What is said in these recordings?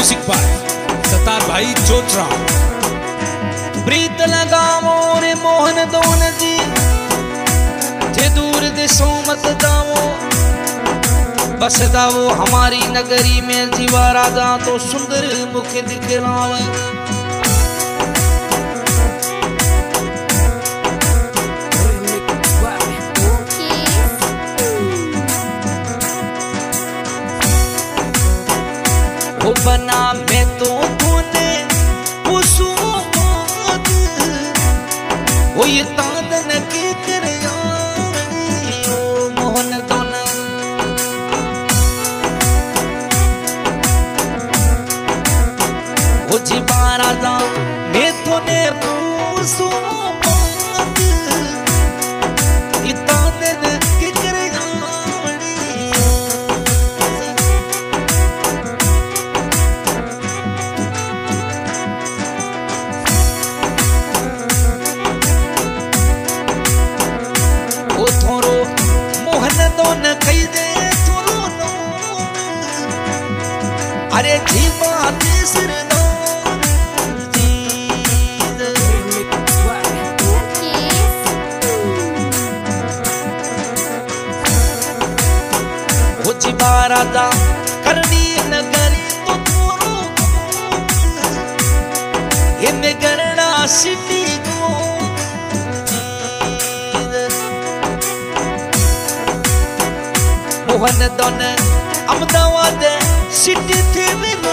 Music by Sattar भाई चोत्रा प्रीत लगावो रे मोहन दोन जी, जे दूर देशों मत जाओ बस दावो हमारी नगरी में, जीवा राजा तो सुंदर मुख दिखलावे। sua ओ जीवा राजा करनी नगरी तो थोरो ये में करना सिटी को मोहन दोन अहमदाबाद सिटी थे मिलो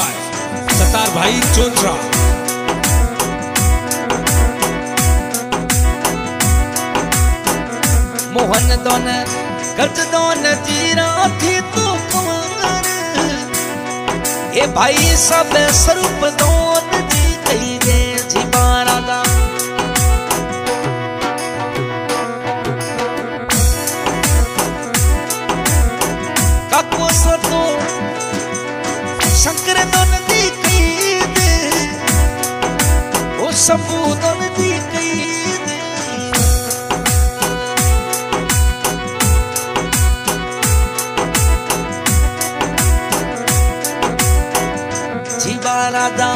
बाय। सतार भाई चोटरा मोहन दोन, गज दोन जीरा थी तो कुमार। ए भाई सब स्वरूप दोन दी गई जीवा राजा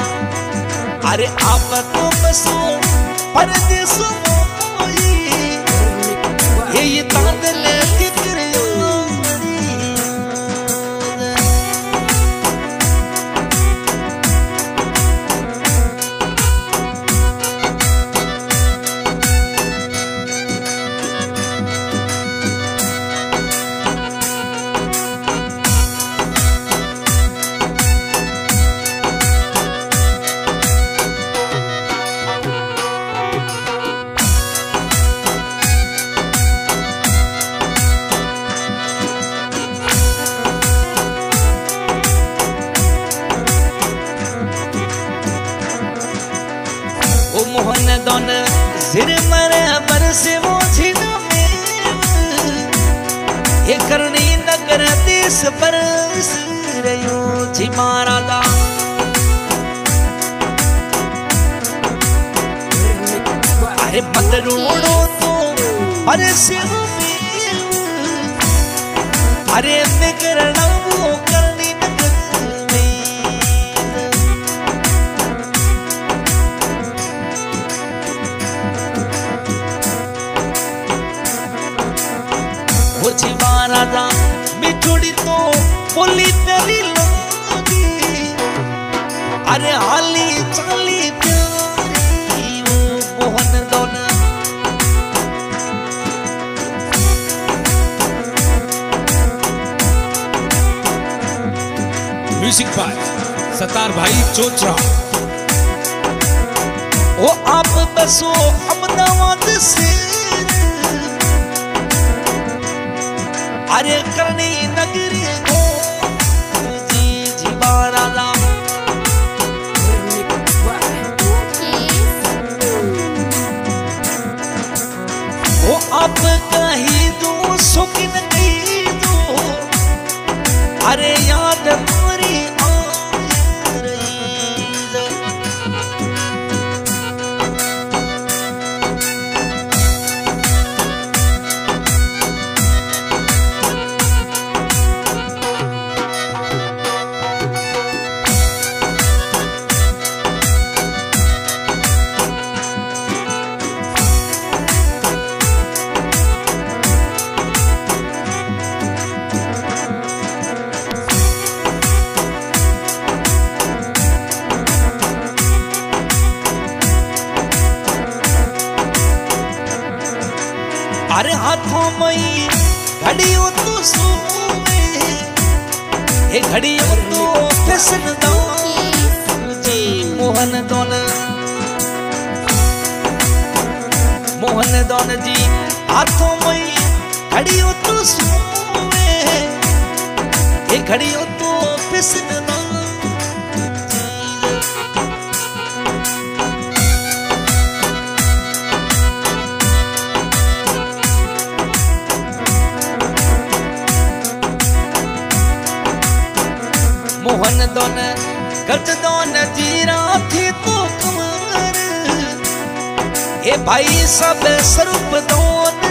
अरे आप तो बसो परदेस ओ दोन सिर मरे बरसे वो झिन ये करनी नगर देश रयो जी महाराजा अरे बदरोड़ो तो अरे निकरणा वो करनी अरे हाली चाली प्यारी म्यूज़िक बाय सतार भाई चोटरा ओ आप बसो अहमदाबाद से। ये घड़ी तो दो जी, मोहन दोन। मोहन दोन जी, हाथों मई घड़ी तो सोए ये घड़ी तो फिसल दोन जीरा थी तो कुमार। ए भाई सब स्वरूप दोन।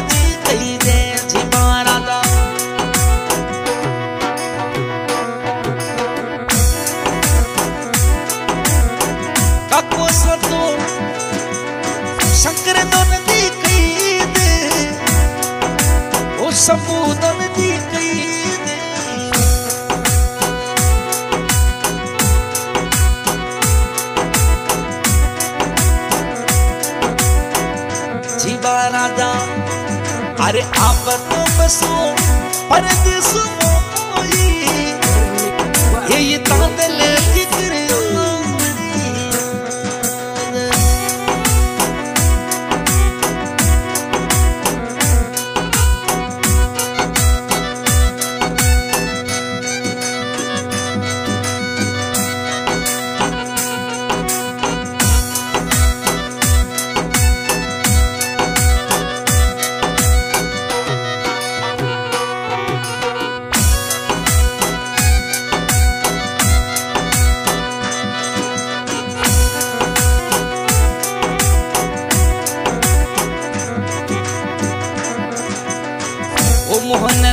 जीवा राजा अरे आप तो बसो परदेस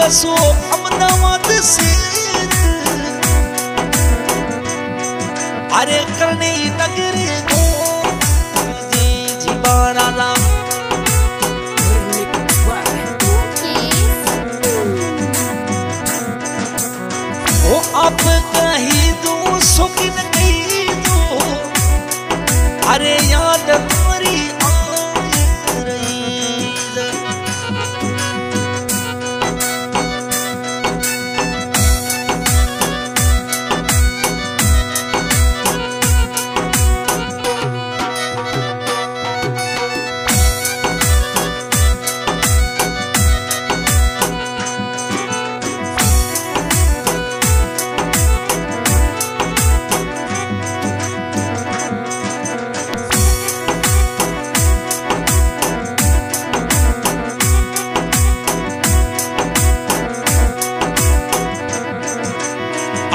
बसो अमदावाद से। अरे करने नगरी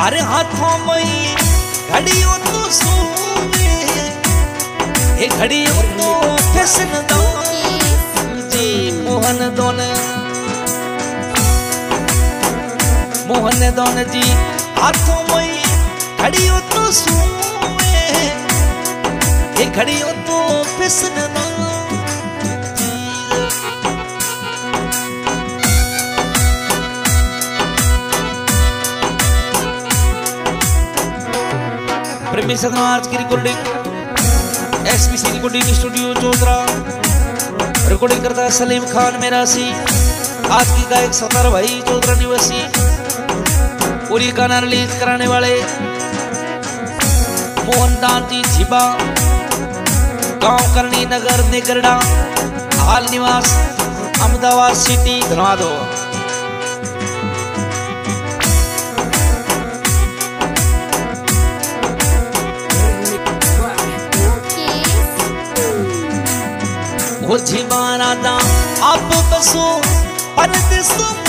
अरे हाथों में घड़ियों तो सोवे ये घड़ियों तो फ़ैशन जी मोहन दोन। मोहन दोन जी हाथों में घड़ियों तो सोवे ये घड़ियों तो फ़ैशन सदन आज की रिकॉर्डिंग रिकॉर्डिंग स्टूडियो रिकॉर्डिंग करता है सलीम खान मेरा सी। आज की गायक सतार भाई चौधरा निवासी। पूरी गाना रिलीज़ कराने वाले। मोहनदास जी झिबा। गाँव करनी नगर निगरडा। हाल निवास, अहमदाबाद सिटी धन्यवाद हो। आप बसो परदेसो ये